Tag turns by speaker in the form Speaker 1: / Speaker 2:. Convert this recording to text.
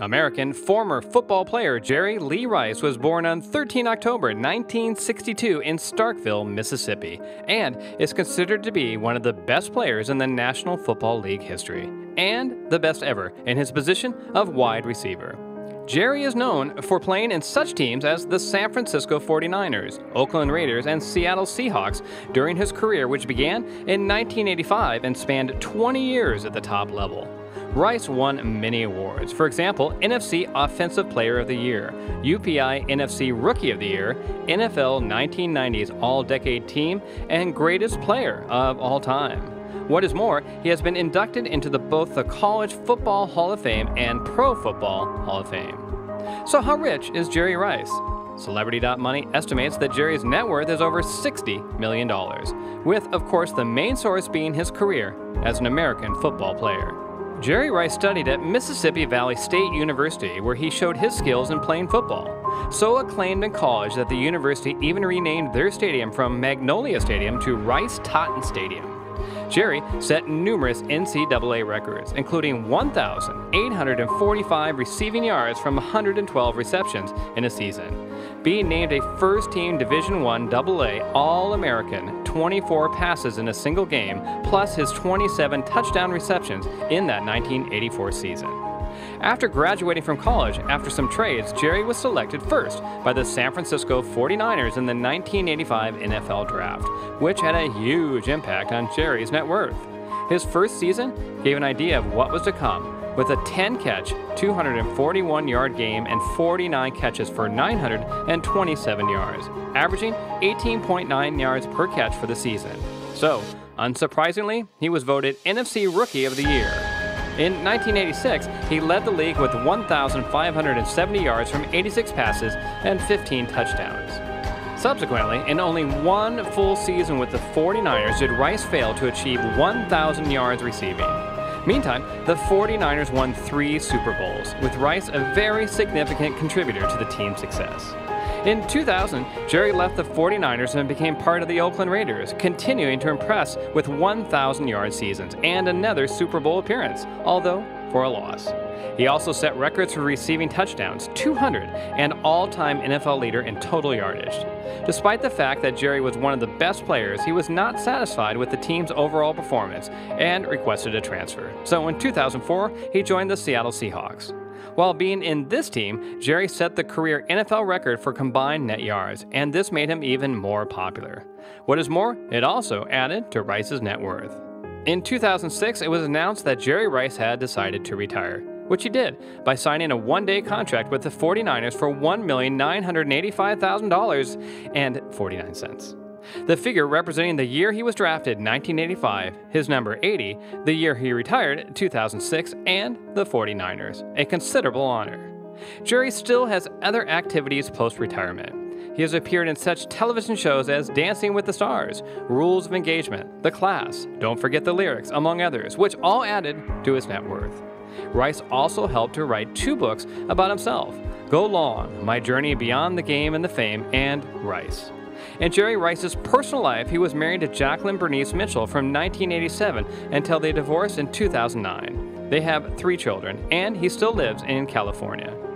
Speaker 1: American former football player Jerry Lee Rice was born on 13 October 1962 in Starkville, Mississippi, and is considered to be one of the best players in the National Football League history, and the best ever in his position of wide receiver. Jerry is known for playing in such teams as the San Francisco 49ers, Oakland Raiders, and Seattle Seahawks during his career, which began in 1985 and spanned 20 years at the top level. Rice won many awards. For example, NFC Offensive Player of the Year, UPI NFC Rookie of the Year, NFL 1990s All Decade Team, and Greatest Player of All Time. What is more, he has been inducted into the, both the College Football Hall of Fame and Pro Football Hall of Fame. So, how rich is Jerry Rice? Celebrity.money estimates that Jerry's net worth is over $60 million, with, of course, the main source being his career as an American football player. Jerry Rice studied at Mississippi Valley State University, where he showed his skills in playing football. So acclaimed in college that the university even renamed their stadium from Magnolia Stadium to Rice Totten Stadium. Jerry set numerous NCAA records, including 1,845 receiving yards from 112 receptions in a season, being named a first-team Division I AA All-American, 24 passes in a single game, plus his 27 touchdown receptions in that 1984 season. After graduating from college, after some trades, Jerry was selected first by the San Francisco 49ers in the 1985 NFL Draft, which had a huge impact on Jerry's net worth. His first season gave an idea of what was to come, with a 10 catch, 241 yard game and 49 catches for 927 yards, averaging 18.9 yards per catch for the season. So, unsurprisingly, he was voted NFC Rookie of the Year. In 1986, he led the league with 1,570 yards from 86 passes and 15 touchdowns. Subsequently, in only one full season with the 49ers did Rice fail to achieve 1,000 yards receiving. Meantime, the 49ers won three Super Bowls, with Rice a very significant contributor to the team's success. In 2000, Jerry left the 49ers and became part of the Oakland Raiders, continuing to impress with 1,000 yard seasons and another Super Bowl appearance, although for a loss. He also set records for receiving touchdowns, 200, and all time NFL leader in total yardage. Despite the fact that Jerry was one of the best players, he was not satisfied with the team's overall performance and requested a transfer. So in 2004, he joined the Seattle Seahawks. While being in this team, Jerry set the career NFL record for combined net yards, and this made him even more popular. What is more, it also added to Rice's net worth. In 2006, it was announced that Jerry Rice had decided to retire, which he did by signing a one day contract with the 49ers for $1,985,000 and 49 cents. The figure representing the year he was drafted, 1985, his number 80, the year he retired, 2006, and the 49ers. A considerable honor. Jerry still has other activities post retirement. He has appeared in such television shows as Dancing with the Stars, Rules of Engagement, The Class, Don't Forget the Lyrics, among others, which all added to his net worth. Rice also helped to write two books about himself Go Long, My Journey Beyond the Game and the Fame, and Rice. In Jerry Rice's personal life, he was married to Jacqueline Bernice Mitchell from 1987 until they divorced in 2009. They have three children, and he still lives in California.